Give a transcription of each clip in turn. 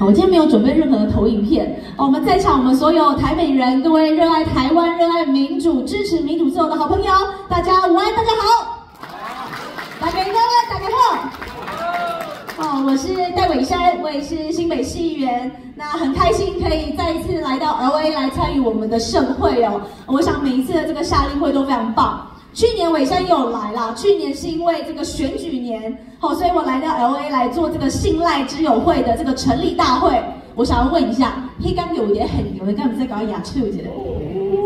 我今天没有准备任何的投影片。我们在场，我们所有台北人，各位热爱台湾、热爱民主、支持民主自由的好朋友，大家午安，大家好。大家好，大家好。哦，我是戴伟山，我也是新北市议员。那很开心可以再一次来到 LA 来参与我们的盛会哦。我想每一次的这个夏令会都非常棒。去年伟山有来啦，去年是因为这个选举年，好，所以我来到 LA 来做这个信赖之友会的这个成立大会。我想要问一下，黑刚有点很牛，你看我们在搞雅趣节，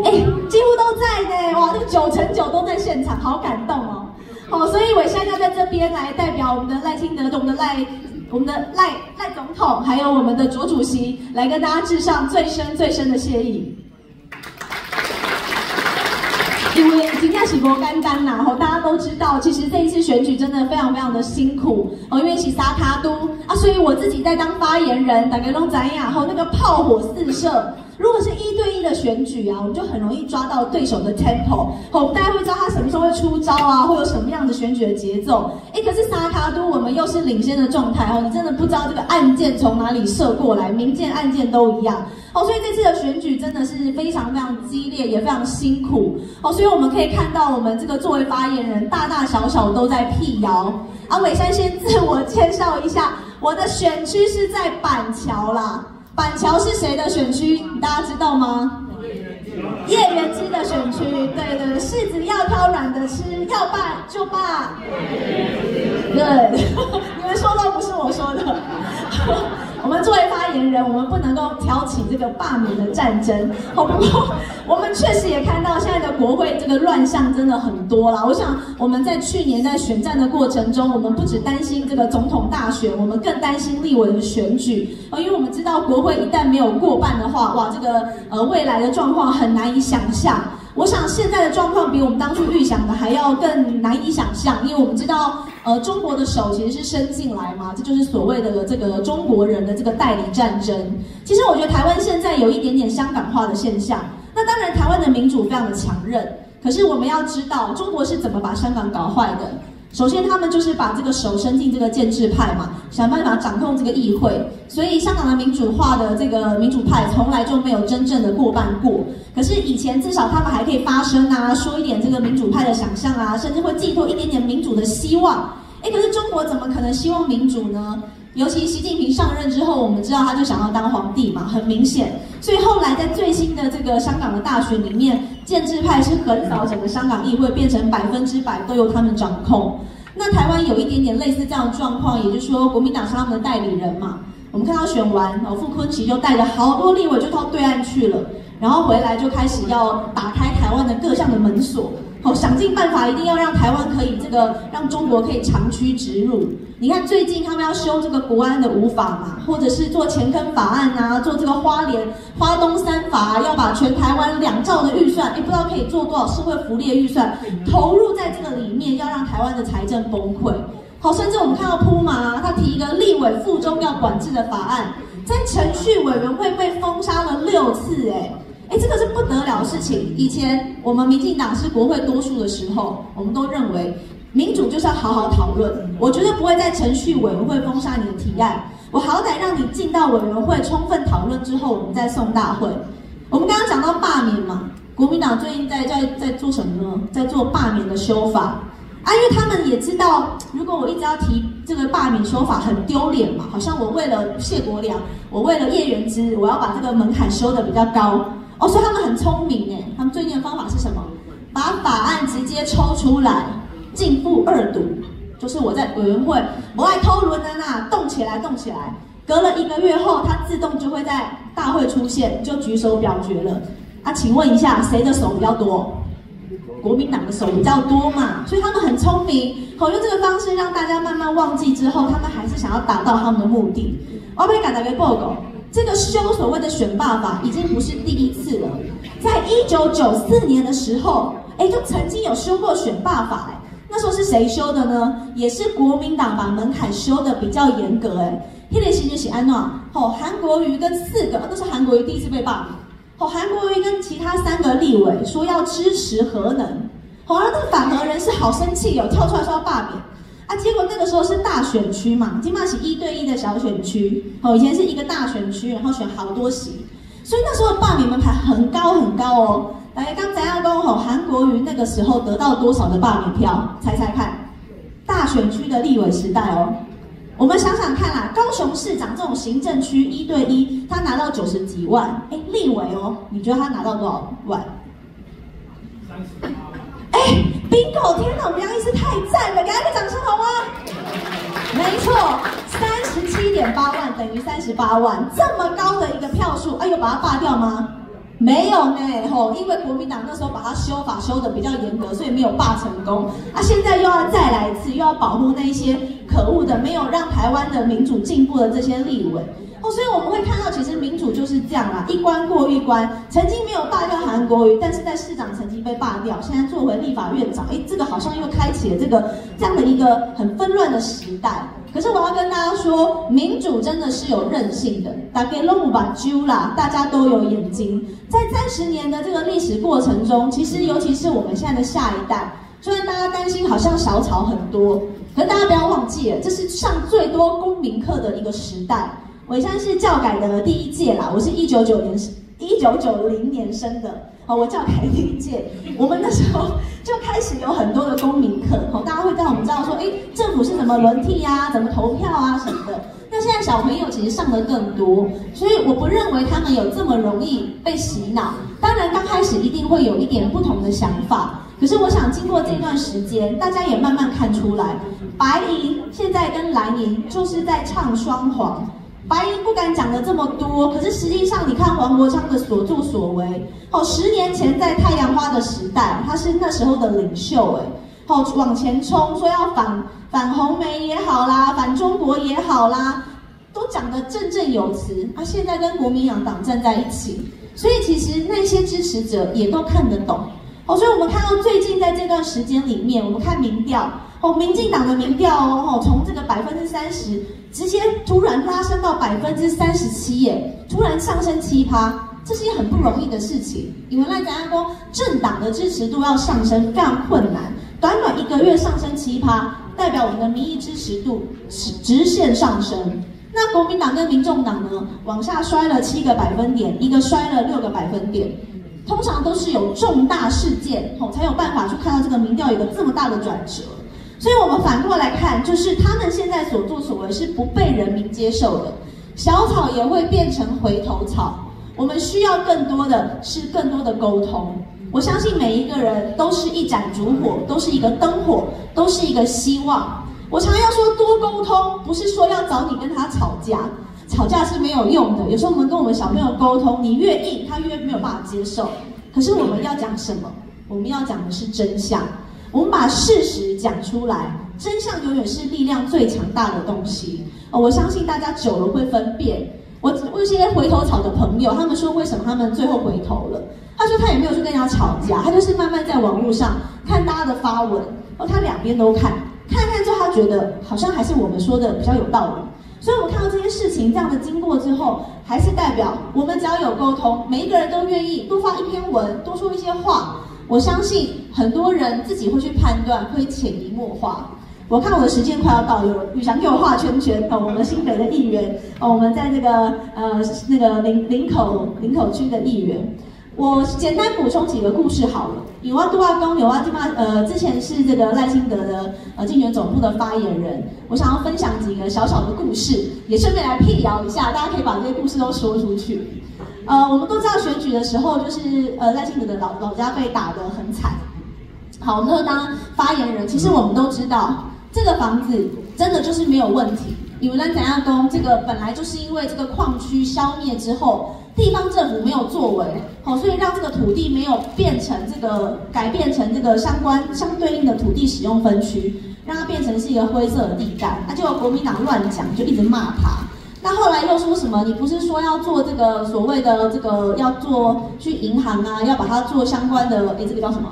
哎，几乎都在呢，哇，这个九成九都在现场，好感动哦。好，所以伟山要在这边来代表我们的赖清德、我们的赖、我们的赖赖总统，还有我们的卓主席，来跟大家致上最深最深的谢意。因为今天是国干单呐，吼，大家都知道，其实这一次选举真的非常非常的辛苦哦，因为是沙卡都啊，所以我自己在当发言人，大家都怎样？吼，那个炮火四射。如果是一对一的选举啊，我们就很容易抓到对手的 tempo，好，大家会知道他什么时候会出招啊，会有什么样的选举的节奏。哎，可是沙卡都我们又是领先的状态哦，你真的不知道这个案件从哪里射过来，民件案件都一样。哦，所以这次的选举真的是非常非常激烈，也非常辛苦。哦，所以我们可以看到我们这个作为发言人，大大小小都在辟谣。啊，伟山先自我介绍一下，我的选区是在板桥啦。板桥是谁的选区？大家知道吗？叶元之的选区。对对，柿子要挑软的吃，要拌就拌。对，你们说的不是我说的。我们作为发言人，我们不能够挑起这个罢免的战争。好，不过我们确实也看到现在的国会这个乱象真的很多了。我想我们在去年在选战的过程中，我们不只担心这个总统大选，我们更担心立委的选举。呃，因为我们知道国会一旦没有过半的话，哇，这个呃未来的状况很难以想象。我想现在的状况比我们当初预想的还要更难以想象，因为我们知道，呃，中国的手其实是伸进来嘛，这就是所谓的这个中国人的这个代理战争。其实我觉得台湾现在有一点点香港化的现象。那当然，台湾的民主非常的强韧，可是我们要知道中国是怎么把香港搞坏的。首先，他们就是把这个手伸进这个建制派嘛，想办法掌控这个议会。所以，香港的民主化的这个民主派从来就没有真正的过半过。可是以前至少他们还可以发声啊，说一点这个民主派的想象啊，甚至会寄托一点点民主的希望。哎，可是中国怎么可能希望民主呢？尤其习近平上任之后，我们知道他就想要当皇帝嘛，很明显。所以后来在最新的这个香港的大选里面，建制派是横扫整个香港议会，变成百分之百都由他们掌控。那台湾有一点点类似这样的状况，也就是说国民党是他们的代理人嘛。我们看到选完，哦，傅昆奇就带着好多立委就到对岸去了，然后回来就开始要打开台湾的各项的门锁。哦，想尽办法一定要让台湾可以这个让中国可以长驱直入。你看最近他们要修这个国安的五法嘛，或者是做前坑法案呐，做这个花莲花东三法，要把全台湾两兆的预算，也不知道可以做多少社会福利的预算投入在这个里面，要让台湾的财政崩溃。好，甚至我们看到铺马，他提一个立委附中要管制的法案，在程序委员会被封杀了六次，哎。哎，这个是不得了的事情。以前我们民进党是国会多数的时候，我们都认为民主就是要好好讨论。我绝对不会在程序委员会封杀你的提案，我好歹让你进到委员会充分讨论之后，我们再送大会。我们刚刚讲到罢免嘛，国民党最近在在在做什么呢？在做罢免的修法啊，因为他们也知道，如果我一直要提这个罢免修法，很丢脸嘛。好像我为了谢国良，我为了叶元之，我要把这个门槛修得比较高。哦，所以他们很聪明哎，他们最近的方法是什么？把法案直接抽出来进步二读，就是我在委员会我爱偷轮的那动起来动起来，隔了一个月后，它自动就会在大会出现，就举手表决了。啊，请问一下，谁的手比较多？国民党的手比较多嘛，所以他们很聪明，好用这个方式让大家慢慢忘记之后，他们还是想要达到他们的目的。我被改打给报告。这个修所谓的选罢法已经不是第一次了，在一九九四年的时候，哎，就曾经有修过选罢法，哎，那时候是谁修的呢？也是国民党把门槛修的比较严格，哎，那年新就写安诺，吼，韩国瑜跟四个，那是韩国瑜第一次被罢免，吼，韩国瑜跟其他三个立委说要支持核能，好，而那个反核人是好生气哦，跳出来说要罢免。啊，结果那个时候是大选区嘛，金马是一对一的小选区，哦，以前是一个大选区，然后选好多席，所以那时候罢免门槛很高很高哦。来，刚才阿公吼，韩国瑜那个时候得到多少的罢免票？猜猜看，大选区的立委时代哦。我们想想看啦，高雄市长这种行政区一对一，他拿到九十几万，哎，立委哦，你觉得他拿到多少万？三十八万。林口天哪，我们杨医师太赞了，给他个掌声好吗？没错，三十七点八万等于三十八万，这么高的一个票数，哎，呦把它罢掉吗？没有呢，吼，因为国民党那时候把它修法修的比较严格，所以没有罢成功。啊，现在又要再来一次，又要保护那一些可恶的、没有让台湾的民主进步的这些立委。哦，所以我们会看到，其实民主就是这样啦，一关过一关。曾经没有罢掉韩国瑜，但是在市长曾经被罢掉，现在做回立法院长，哎，这个好像又开启了这个这样的一个很纷乱的时代。可是我要跟大家说，民主真的是有韧性的。打给龙把揪啦，大家都有眼睛。在三十年的这个历史过程中，其实尤其是我们现在的下一代，虽然大家担心好像小草很多，可是大家不要忘记了，这是上最多公民课的一个时代。我现在是教改的第一届啦，我是一九九年一九九零年生的，哦，我教改第一届，我们那时候就开始有很多的公民课，哦，大家会让我们知道说，哎，政府是怎么轮替呀，怎么投票啊什么的。那现在小朋友其实上的更多，所以我不认为他们有这么容易被洗脑。当然，刚开始一定会有一点不同的想法，可是我想经过这段时间，大家也慢慢看出来，白银现在跟蓝银就是在唱双簧。白银不敢讲的这么多，可是实际上，你看黄国昌的所作所为，哦，十年前在太阳花的时代，他是那时候的领袖，哎，好往前冲，说要反反红梅也好啦，反中国也好啦，都讲得振振有词。他现在跟国民党站在一起，所以其实那些支持者也都看得懂。哦，所以我们看到最近在这段时间里面，我们看民调。哦，民进党的民调哦，从这个百分之三十，直接突然拉升到百分之三十七耶，突然上升七趴，这是一很不容易的事情。因为赖家安说，政党的支持度要上升非常困难，短短一个月上升七趴，代表我们的民意支持度是直线上升。那国民党跟民众党呢，往下摔了七个百分点，一个摔了六个百分点，通常都是有重大事件哦，才有办法去看到这个民调有个这么大的转折。所以，我们反过来看，就是他们现在所作所为是不被人民接受的。小草也会变成回头草。我们需要更多的是更多的沟通。我相信每一个人都是一盏烛火，都是一个灯火，都是一个希望。我常要说多沟通，不是说要找你跟他吵架，吵架是没有用的。有时候我们跟我们小朋友沟通，你越硬，他越没有办法接受。可是我们要讲什么？我们要讲的是真相。我们把事实讲出来，真相永远是力量最强大的东西。我相信大家久了会分辨。我问一些回头草的朋友，他们说为什么他们最后回头了？他说他也没有去跟人家吵架，他就是慢慢在网络上看大家的发文，哦，他两边都看，看看之后他觉得好像还是我们说的比较有道理。所以，我们看到这些事情这样的经过之后，还是代表我们只要有沟通，每一个人都愿意多发一篇文，多说一些话。我相信很多人自己会去判断，会潜移默化。我看我的时间快要到，有宇翔给我画圈圈哦，我们新北的议员哦，我们在这个呃那个林林口林口区的议员。我简单补充几个故事好了。有啊，杜阿公，有啊，这嘛呃，之前是这个赖清德的呃竞选总部的发言人。我想要分享几个小小的故事，也顺便来辟谣一下，大家可以把这些故事都说出去。呃，我们都知道选举的时候，就是呃赖清德的老老家被打得很惨。好，我们当发言人，其实我们都知道，这个房子真的就是没有问题。因为咱怎样讲，这个本来就是因为这个矿区消灭之后，地方政府没有作为，好，所以让这个土地没有变成这个改变成这个相关相对应的土地使用分区，让它变成是一个灰色的地带。那就国民党乱讲，就一直骂他。那后来又说什么？你不是说要做这个所谓的这个要做去银行啊，要把它做相关的？哎，这个叫什么？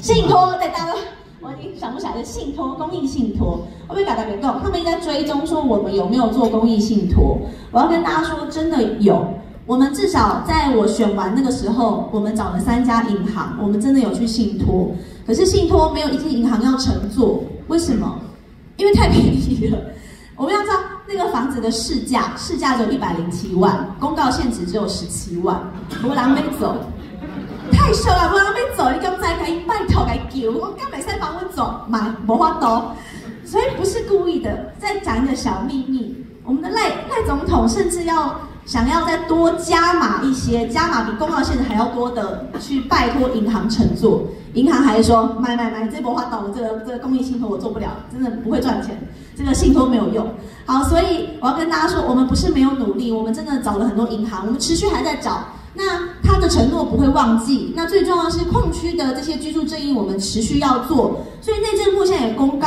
信托在大家。我已经想不起来的信托公益信托，我被搞到别动，他们应该追踪说我们有没有做公益信托。我要跟大家说，真的有。我们至少在我选完那个时候，我们找了三家银行，我们真的有去信托。可是信托没有一间银行要乘坐，为什么？因为太便宜了。我们要知道那个房子的市价，市价只有一百零七万，公告限值只有十七万，我狼狈走，太秀了，我狼狈走，你刚才该拜托该叫，我刚没在帮我走，买无法多，所以不是故意的。再讲一个小秘密，我们的赖赖总统甚至要。想要再多加码一些，加码比公告限制还要多的，去拜托银行乘坐。银行还是说买买买，这波花倒了，这个这个公益信托我做不了，真的不会赚钱，这个信托没有用。好，所以我要跟大家说，我们不是没有努力，我们真的找了很多银行，我们持续还在找。那他的承诺不会忘记。那最重要是，矿区的这些居住正义，我们持续要做。所以那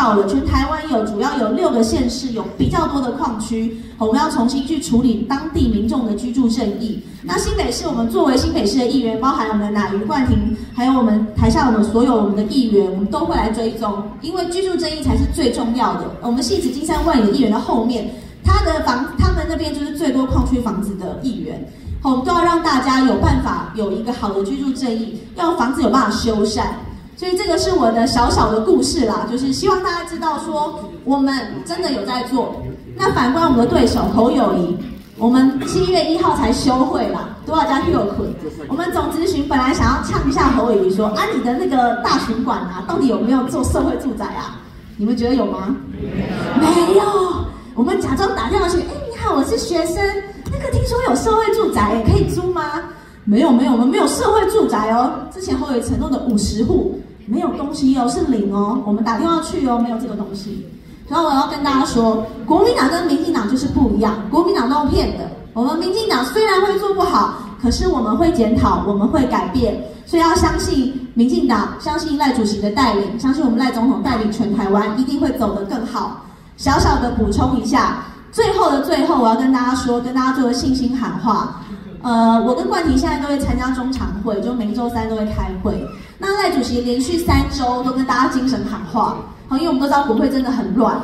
政部现在也公告了，全台湾有主要有六个县市有比较多的矿区，我们要重新去处理当地民众的居住正义。那新北市，我们作为新北市的议员，包含我们的乃云冠廷，还有我们台下我们所有我们的议员，我们都会来追踪，因为居住正义才是最重要的。我们戏子金山万里的议员的后面，他的房，他们那边就是最多矿区房子的议员。我们都要让大家有办法有一个好的居住正义，要房子有办法修缮，所以这个是我的小小的故事啦，就是希望大家知道说我们真的有在做。那反观我们的对手侯友谊，我们七月一号才休会啦，多少家又有捆。我们总咨询本来想要呛一下侯友谊说啊，你的那个大群馆啊，到底有没有做社会住宅啊？你们觉得有吗？没有。我们假装打电话去，哎，你好，我是学生。那个听说有社会住宅，可以租吗？没有没有，我们没有社会住宅哦。之前侯友承诺的五十户没有东西哦，是零哦。我们打电话去哦，没有这个东西。然后我要跟大家说，国民党跟民进党就是不一样，国民党闹骗的。我们民进党虽然会做不好，可是我们会检讨，我们会改变。所以要相信民进党，相信赖主席的带领，相信我们赖总统带领全台湾一定会走得更好。小小的补充一下。最后的最后，我要跟大家说，跟大家做个信心喊话。呃，我跟冠廷现在都会参加中常会，就每周三都会开会。那赖主席连续三周都跟大家精神喊话，好，因为我们都知道国会真的很乱，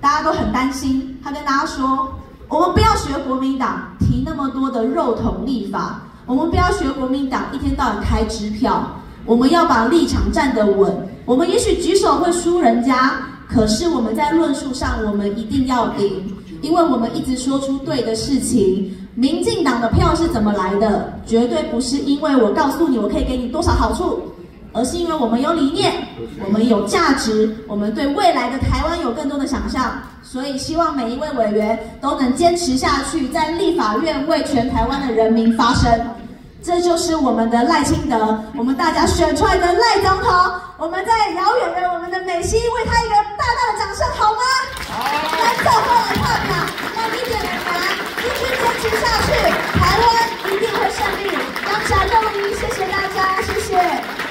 大家都很担心。他跟大家说，我们不要学国民党提那么多的肉统立法，我们不要学国民党一天到晚开支票，我们要把立场站得稳。我们也许举手会输人家，可是我们在论述上，我们一定要赢。因为我们一直说出对的事情，民进党的票是怎么来的？绝对不是因为我告诉你我可以给你多少好处，而是因为我们有理念，我们有价值，我们对未来的台湾有更多的想象。所以希望每一位委员都能坚持下去，在立法院为全台湾的人民发声。这就是我们的赖清德，我们大家选出来的赖总统。我们在遥远的我们的美西，为他一个大大的掌声，好吗？来，走过来下去台湾一定会胜利，刚才录音，谢谢大家，谢谢。